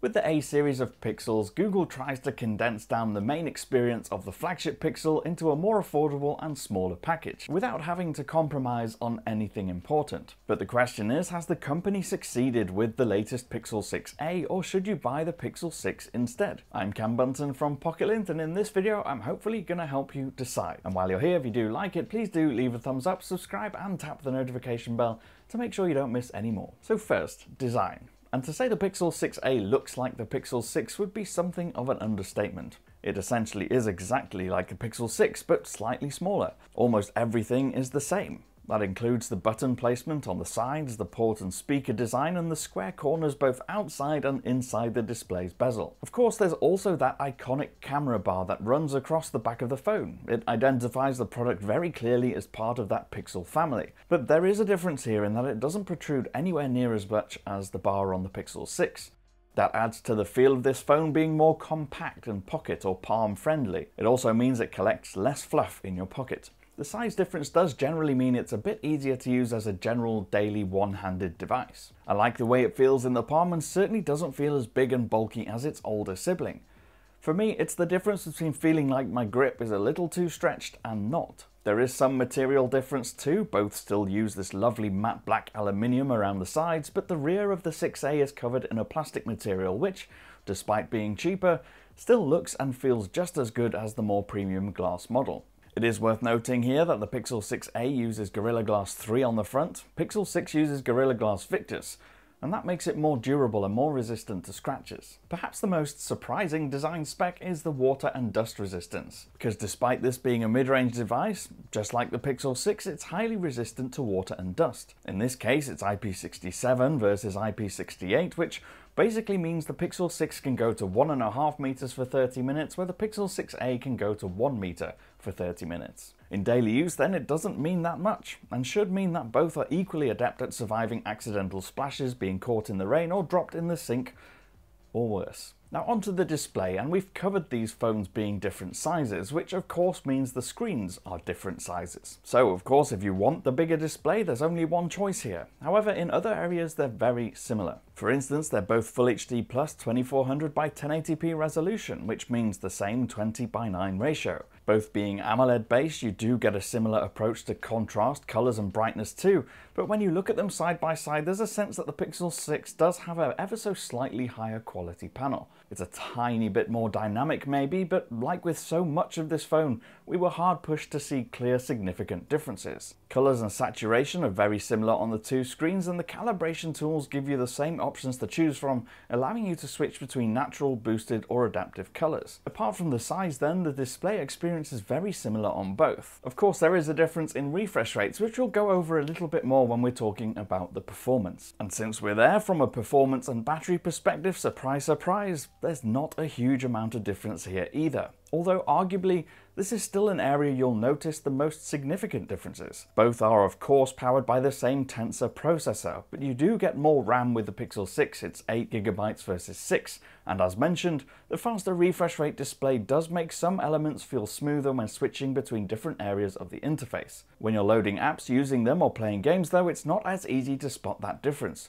With the A series of Pixels, Google tries to condense down the main experience of the flagship Pixel into a more affordable and smaller package, without having to compromise on anything important. But the question is, has the company succeeded with the latest Pixel 6a, or should you buy the Pixel 6 instead? I'm Cam Bunton from Pocket-Lint, and in this video, I'm hopefully going to help you decide. And while you're here, if you do like it, please do leave a thumbs up, subscribe, and tap the notification bell to make sure you don't miss any more. So first, design. And to say the Pixel 6a looks like the Pixel 6 would be something of an understatement. It essentially is exactly like the Pixel 6, but slightly smaller. Almost everything is the same. That includes the button placement on the sides, the port and speaker design, and the square corners both outside and inside the display's bezel. Of course, there's also that iconic camera bar that runs across the back of the phone. It identifies the product very clearly as part of that Pixel family. But there is a difference here in that it doesn't protrude anywhere near as much as the bar on the Pixel 6. That adds to the feel of this phone being more compact and pocket or palm friendly. It also means it collects less fluff in your pocket. The size difference does generally mean it's a bit easier to use as a general daily one-handed device. I like the way it feels in the palm and certainly doesn't feel as big and bulky as its older sibling. For me, it's the difference between feeling like my grip is a little too stretched and not. There is some material difference too, both still use this lovely matte black aluminium around the sides, but the rear of the 6A is covered in a plastic material which, despite being cheaper, still looks and feels just as good as the more premium glass model. It is worth noting here that the Pixel 6a uses Gorilla Glass 3 on the front, Pixel 6 uses Gorilla Glass Victus, and that makes it more durable and more resistant to scratches. Perhaps the most surprising design spec is the water and dust resistance, because despite this being a mid-range device, just like the Pixel 6, it's highly resistant to water and dust. In this case, it's IP67 versus IP68, which basically means the Pixel 6 can go to 1.5 meters for 30 minutes, where the Pixel 6a can go to 1 meter for 30 minutes. In daily use then it doesn't mean that much, and should mean that both are equally adept at surviving accidental splashes, being caught in the rain or dropped in the sink, or worse. Now onto the display, and we've covered these phones being different sizes, which of course means the screens are different sizes. So of course if you want the bigger display, there's only one choice here. However, in other areas they're very similar. For instance, they're both Full HD Plus 2400 by 1080p resolution, which means the same 20 by 9 ratio. Both being AMOLED based, you do get a similar approach to contrast, colours and brightness too, but when you look at them side by side, there's a sense that the Pixel 6 does have a ever so slightly higher quality panel. It's a tiny bit more dynamic maybe, but like with so much of this phone, we were hard pushed to see clear significant differences. Colours and saturation are very similar on the two screens and the calibration tools give you the same options to choose from, allowing you to switch between natural, boosted or adaptive colours. Apart from the size then, the display experience is very similar on both. Of course there is a difference in refresh rates, which we'll go over a little bit more when we're talking about the performance. And since we're there from a performance and battery perspective, surprise surprise, there's not a huge amount of difference here either although arguably this is still an area you'll notice the most significant differences. Both are of course powered by the same Tensor processor, but you do get more RAM with the Pixel 6, it's 8GB versus 6, and as mentioned, the faster refresh rate display does make some elements feel smoother when switching between different areas of the interface. When you're loading apps using them or playing games though, it's not as easy to spot that difference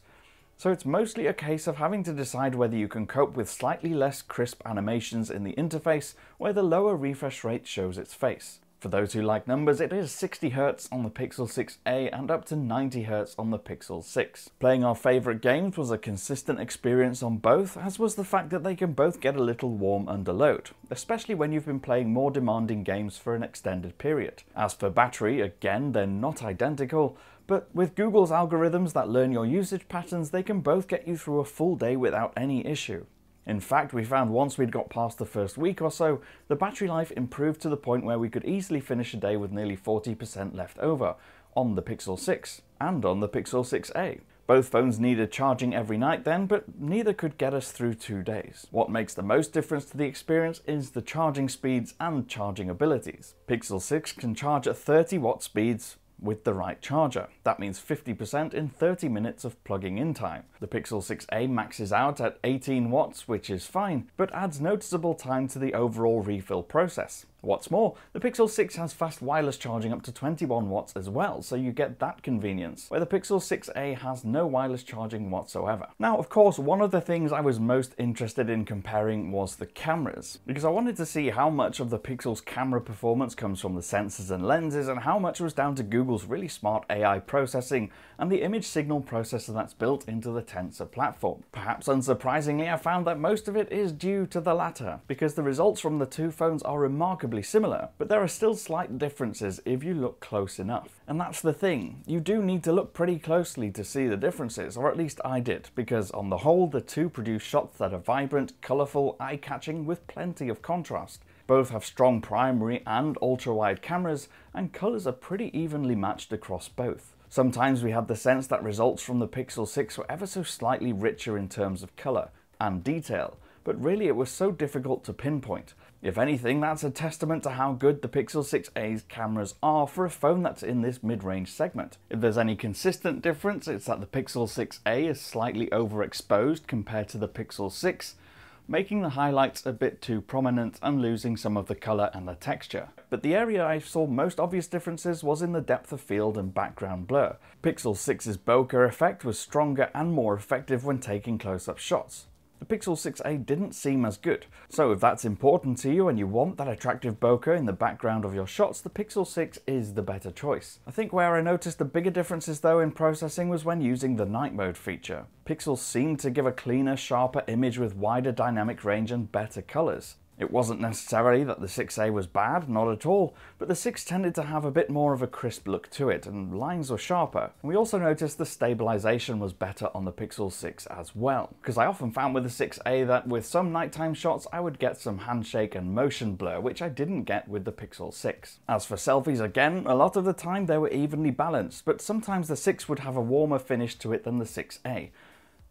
so it's mostly a case of having to decide whether you can cope with slightly less crisp animations in the interface where the lower refresh rate shows its face. For those who like numbers, it is 60Hz on the Pixel 6a and up to 90Hz on the Pixel 6. Playing our favourite games was a consistent experience on both, as was the fact that they can both get a little warm under load, especially when you've been playing more demanding games for an extended period. As for battery, again, they're not identical, but with Google's algorithms that learn your usage patterns, they can both get you through a full day without any issue. In fact, we found once we'd got past the first week or so, the battery life improved to the point where we could easily finish a day with nearly 40% left over on the Pixel 6 and on the Pixel 6a. Both phones needed charging every night then, but neither could get us through two days. What makes the most difference to the experience is the charging speeds and charging abilities. Pixel 6 can charge at 30 watt speeds with the right charger. That means 50% in 30 minutes of plugging in time. The Pixel 6a maxes out at 18 watts, which is fine, but adds noticeable time to the overall refill process. What's more, the Pixel 6 has fast wireless charging up to 21 watts as well, so you get that convenience, where the Pixel 6a has no wireless charging whatsoever. Now, of course, one of the things I was most interested in comparing was the cameras, because I wanted to see how much of the Pixel's camera performance comes from the sensors and lenses, and how much was down to Google's really smart AI processing and the image signal processor that's built into the Tensor platform. Perhaps unsurprisingly, I found that most of it is due to the latter, because the results from the two phones are remarkably similar, but there are still slight differences if you look close enough. And that's the thing, you do need to look pretty closely to see the differences, or at least I did, because on the whole the two produce shots that are vibrant, colourful, eye-catching with plenty of contrast. Both have strong primary and ultra-wide cameras, and colours are pretty evenly matched across both. Sometimes we had the sense that results from the Pixel 6 were ever so slightly richer in terms of colour and detail, but really it was so difficult to pinpoint. If anything, that's a testament to how good the Pixel 6a's cameras are for a phone that's in this mid-range segment. If there's any consistent difference, it's that the Pixel 6a is slightly overexposed compared to the Pixel 6, making the highlights a bit too prominent and losing some of the colour and the texture. But the area I saw most obvious differences was in the depth of field and background blur. Pixel 6's bokeh effect was stronger and more effective when taking close-up shots the Pixel 6a didn't seem as good. So if that's important to you and you want that attractive bokeh in the background of your shots, the Pixel 6 is the better choice. I think where I noticed the bigger differences though in processing was when using the night mode feature. Pixels seemed to give a cleaner, sharper image with wider dynamic range and better colours. It wasn't necessarily that the 6A was bad, not at all, but the 6 tended to have a bit more of a crisp look to it, and lines were sharper. We also noticed the stabilization was better on the Pixel 6 as well, because I often found with the 6A that with some nighttime shots I would get some handshake and motion blur, which I didn't get with the Pixel 6. As for selfies again, a lot of the time they were evenly balanced, but sometimes the 6 would have a warmer finish to it than the 6A,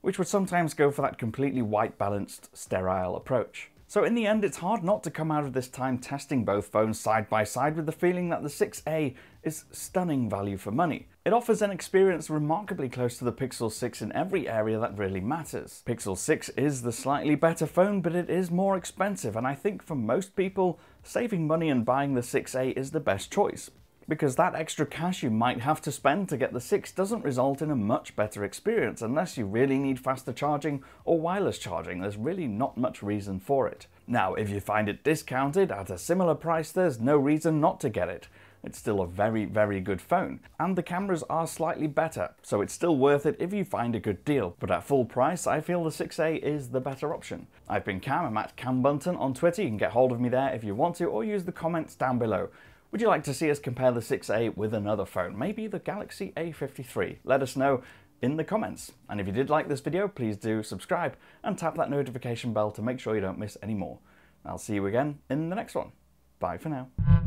which would sometimes go for that completely white balanced, sterile approach. So in the end, it's hard not to come out of this time testing both phones side by side with the feeling that the 6A is stunning value for money. It offers an experience remarkably close to the Pixel 6 in every area that really matters. Pixel 6 is the slightly better phone, but it is more expensive, and I think for most people, saving money and buying the 6A is the best choice because that extra cash you might have to spend to get the 6 doesn't result in a much better experience unless you really need faster charging or wireless charging. There's really not much reason for it. Now, if you find it discounted at a similar price, there's no reason not to get it. It's still a very, very good phone, and the cameras are slightly better, so it's still worth it if you find a good deal. But at full price, I feel the 6A is the better option. I've been Cam, I'm at Cam Bunton on Twitter, you can get hold of me there if you want to, or use the comments down below. Would you like to see us compare the 6A with another phone, maybe the Galaxy A53? Let us know in the comments. And if you did like this video, please do subscribe and tap that notification bell to make sure you don't miss any more. I'll see you again in the next one. Bye for now.